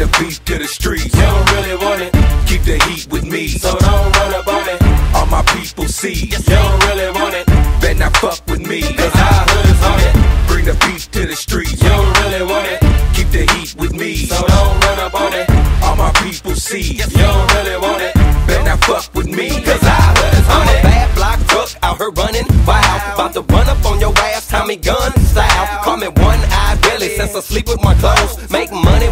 the beef to the streets. You don't really want it, Keep the heat with me. so don't run up on it. All my people see. You don't really want it, Bet not fuck with me. cause I hood is on it. Bring the beef to the streets. You don't really want it, Keep the heat with me. so don't run up on it. All my people see. You don't really want it, Bet not fuck with me. cause I hood is on I'm a it. bad block truck out here running wild. About to run up on your ass, Tommy gun style. Call me one eye Billy since I sleep with my clothes. Make money